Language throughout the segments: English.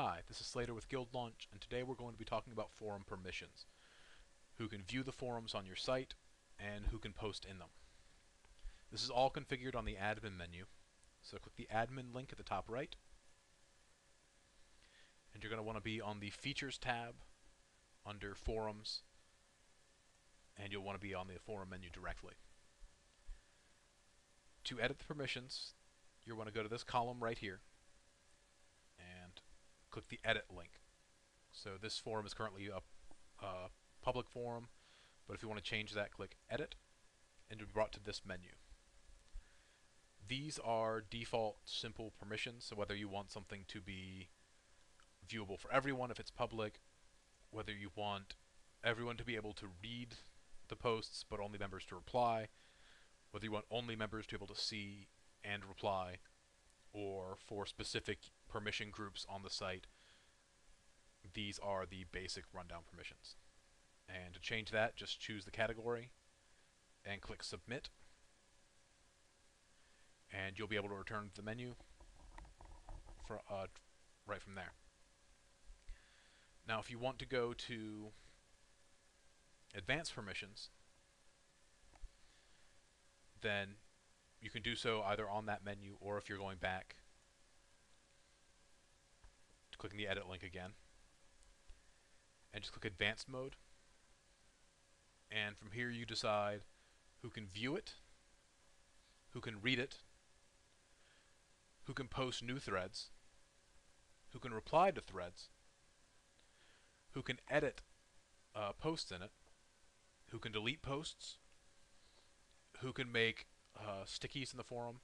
Hi, this is Slater with Guild Launch, and today we're going to be talking about forum permissions. Who can view the forums on your site, and who can post in them. This is all configured on the admin menu, so click the admin link at the top right, and you're going to want to be on the Features tab under Forums, and you'll want to be on the forum menu directly. To edit the permissions, you'll want to go to this column right here, click the edit link. So this forum is currently a, a public forum, but if you want to change that, click edit, and you'll be brought to this menu. These are default simple permissions, so whether you want something to be viewable for everyone if it's public, whether you want everyone to be able to read the posts but only members to reply, whether you want only members to be able to see and reply, or for specific permission groups on the site, these are the basic rundown permissions. And to change that, just choose the category and click Submit. And you'll be able to return to the menu for, uh, right from there. Now, if you want to go to advanced permissions, then you can do so either on that menu or if you're going back, to clicking the edit link again, and just click advanced mode. And from here you decide who can view it, who can read it, who can post new threads, who can reply to threads, who can edit uh, posts in it, who can delete posts, who can make uh, stickies in the forum,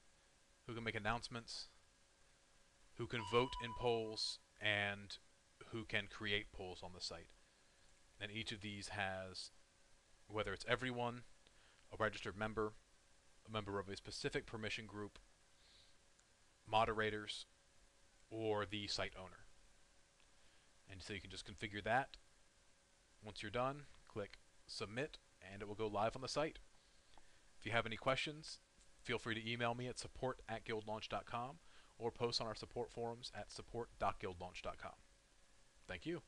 who can make announcements, who can vote in polls, and who can create polls on the site. And each of these has, whether it's everyone, a registered member, a member of a specific permission group, moderators, or the site owner. And so you can just configure that. Once you're done, click submit and it will go live on the site. If you have any questions, feel free to email me at support at guildlaunch.com or post on our support forums at support.guildlaunch.com. Thank you.